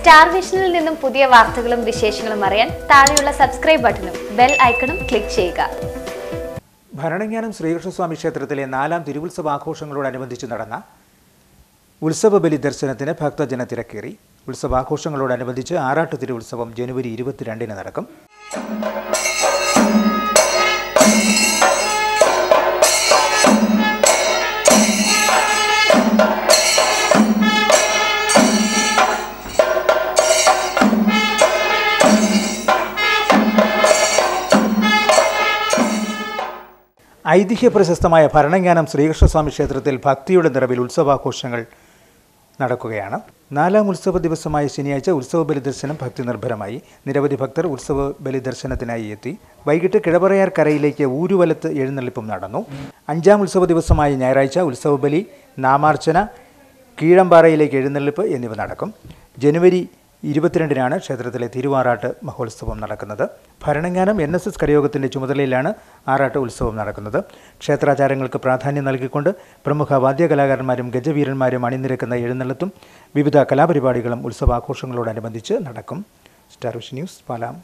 Star വിഷനിൽ നിന്നും പുതിയ വാർത്തകളും വിശേഷങ്ങളും അറിയാൻ താഴെയുള്ള സബ്സ്ക്രൈബ് ബട്ടണും ബെൽ ഐക്കണും ക്ലിക്ക് ചെയ്യുക. ഭരണങ്ങാനം ശ്രീകൃഷ്ണസ്വാമി ക്ഷേത്രത്തിലെ നാലാം തിരുവുത്സവ ആഘോഷങ്ങളോടനുബന്ധിച്ച് നടന്ന ഉത്സവ ബലി ദർശനത്തിന് ഭക്തജന തിരക്കേറി. ഉത്സവാഘോഷങ്ങളോടനുബന്ധിച്ച് ആറാട്ട് തിരുവുത്സവം ജനുവരി ഇരുപത്തിരണ്ടിന് നടക്കും. ഐതിഹ്യ പ്രശസ്തമായ ഭരണങ്ങാനം ശ്രീകൃഷ്ണസ്വാമി ക്ഷേത്രത്തിൽ ഭക്തിയുടെ നിറവിൽ ഉത്സവാഘോഷങ്ങൾ നടക്കുകയാണ്. നാലാം ഉത്സവ ദിവസമായ ശനിയാഴ്ച ഉത്സവ ബലിദർശനം ഭക്തി നിർഭരമായി. നിരവധി ഭക്തർ ഉത്സവ ബലിദർശനത്തിനായി എത്തി. വൈകിട്ട് കിഴപറയാർ കരയിലേക്ക് ഊരുവലത്ത് എഴുന്നള്ളിപ്പും നടന്നു. അഞ്ചാം ഉത്സവ ദിവസമായ ഞായറാഴ്ച ഉത്സവ ബലി നാമാർച്ചന കീഴമ്പാറയിലേക്ക് എഴുന്നള്ളിപ്പ് എന്നിവ നടക്കും. ജനുവരി ഇരുപത്തിരണ്ടിനാണ് ക്ഷേത്രത്തിലെ തിരുവാറാട്ട് മഹോത്സവം നടക്കുന്നത്. ഭരണങ്ങാനം എൻ എസ് എസ് കരയോഗത്തിന്റെ ചുമതലയിലാണ് ആറാട്ട് ഉത്സവം നടക്കുന്നത്. ക്ഷേത്രാചാരങ്ങൾക്ക് പ്രാധാന്യം നൽകിക്കൊണ്ട് പ്രമുഖ വാദ്യകലാകാരന്മാരും ഗജവീരന്മാരും അണിനിരക്കുന്ന എഴുന്നള്ളത്തും വിവിധ കലാപരിപാടികളും ഉത്സവാഘോഷങ്ങളോടനുബന്ധിച്ച് നടക്കും. Star vision news പാലാം.